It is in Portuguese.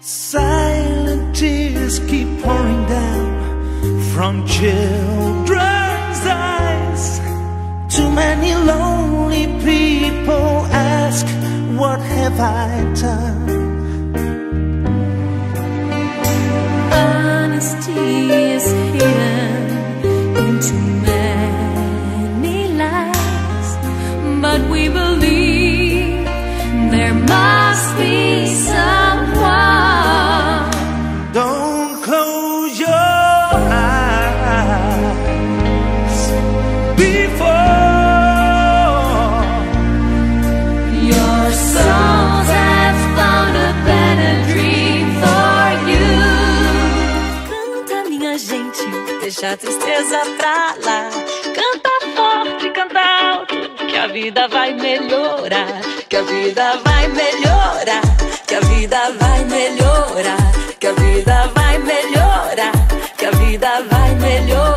Silent tears keep pouring down from children's eyes. Too many lonely people ask, What have I done? Close your eyes before Your souls have found a better dream for you. Canta, minha gente, deixa a tristeza pra lá. Canta forte, canta alto, que a vida vai melhorar. Que a vida vai melhorar. Que a vida vai melhorar. melhor.